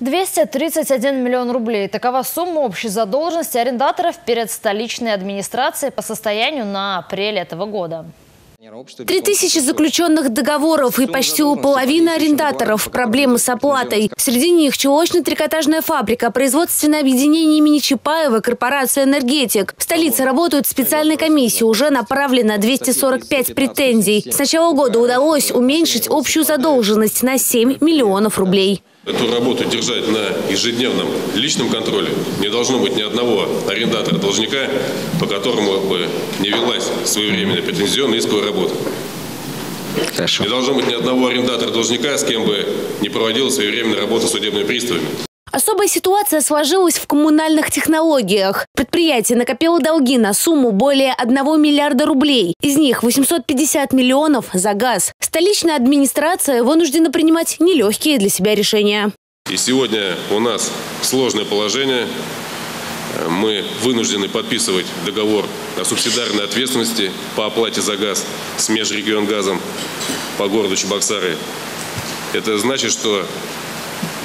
231 миллион рублей. Такова сумма общей задолженности арендаторов перед столичной администрацией по состоянию на апрель этого года. Три тысячи заключенных договоров и почти у половины арендаторов проблемы с оплатой. Среди них чулочно-трикотажная фабрика, производственное объединение имени Чапаева, корпорация «Энергетик». В столице работают специальные комиссии, уже направлено 245 претензий. С начала года удалось уменьшить общую задолженность на 7 миллионов рублей. Эту работу держать на ежедневном личном контроле не должно быть ни одного арендатора-должника, по которому бы не велась своевременная претензионная исковая работа. Хорошо. Не должно быть ни одного арендатора-должника, с кем бы не проводила своевременная работа судебными приставами. Особая ситуация сложилась в коммунальных технологиях. Предприятие накопило долги на сумму более 1 миллиарда рублей. Из них 850 миллионов за газ. Столичная администрация вынуждена принимать нелегкие для себя решения. И сегодня у нас сложное положение. Мы вынуждены подписывать договор о субсидарной ответственности по оплате за газ с межрегионгазом по городу Чебоксары. Это значит, что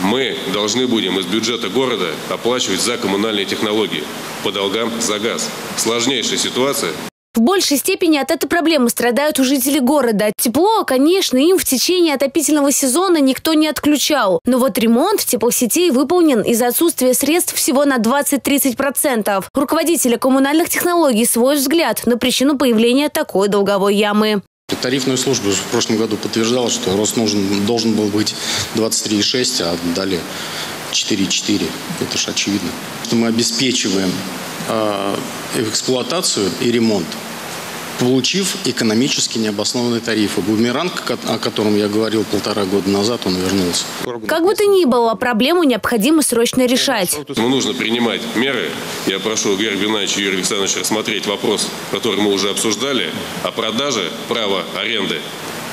мы должны будем из бюджета города оплачивать за коммунальные технологии по долгам за газ. Сложнейшая ситуация. В большей степени от этой проблемы страдают у жителей города. Тепло, конечно, им в течение отопительного сезона никто не отключал. Но вот ремонт теплосетей выполнен из-за отсутствия средств всего на 20-30%. Руководителя коммунальных технологий свой взгляд на причину появления такой долговой ямы. Тарифную службу в прошлом году подтверждала, что рост нужен, должен был быть 23,6, а дали 4,4. Это же очевидно. Что мы обеспечиваем э, эксплуатацию и ремонт получив экономически необоснованные тарифы. Бумеранг, о котором я говорил полтора года назад, он вернулся. Как бы то ни было, проблему необходимо срочно решать. Ну, нужно принимать меры. Я прошу Георгия Геннадьевича и Юрия Александровича рассмотреть вопрос, который мы уже обсуждали, о продаже права аренды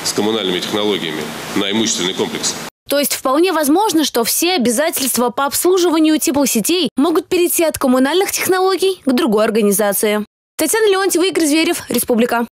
с коммунальными технологиями на имущественный комплекс. То есть вполне возможно, что все обязательства по обслуживанию теплосетей могут перейти от коммунальных технологий к другой организации. Татьяна Леонтьева, Игорь Зверев, Республика.